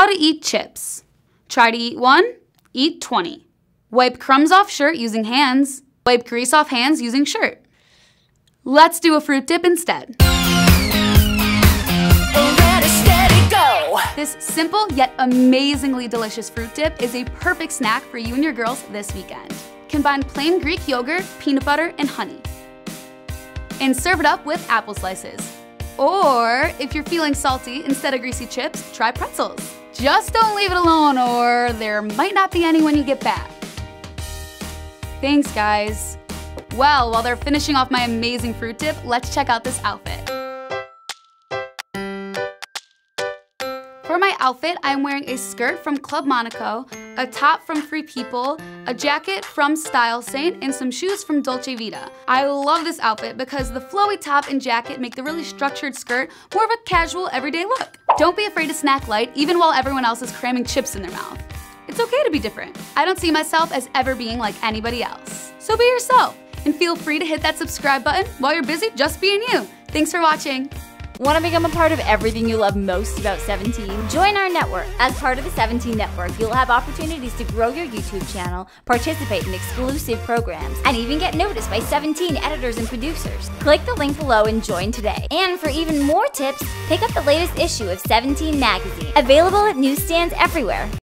How to eat chips. Try to eat one, eat 20. Wipe crumbs off shirt using hands. Wipe grease off hands using shirt. Let's do a fruit dip instead. This simple yet amazingly delicious fruit dip is a perfect snack for you and your girls this weekend. Combine plain Greek yogurt, peanut butter, and honey. And serve it up with apple slices. Or if you're feeling salty, instead of greasy chips, try pretzels. Just don't leave it alone or there might not be any when you get back. Thanks guys. Well, while they're finishing off my amazing fruit dip, let's check out this outfit. For my outfit, I'm wearing a skirt from Club Monaco, a top from Free People, a jacket from Style Saint, and some shoes from Dolce Vita. I love this outfit because the flowy top and jacket make the really structured skirt more of a casual, everyday look. Don't be afraid to snack light, even while everyone else is cramming chips in their mouth. It's okay to be different. I don't see myself as ever being like anybody else. So be yourself, and feel free to hit that subscribe button while you're busy just being you. Thanks for watching. Want to become a part of everything you love most about 17? Join our network. As part of the 17 network, you'll have opportunities to grow your YouTube channel, participate in exclusive programs, and even get noticed by 17 editors and producers. Click the link below and join today. And for even more tips, pick up the latest issue of 17 magazine, available at newsstands everywhere.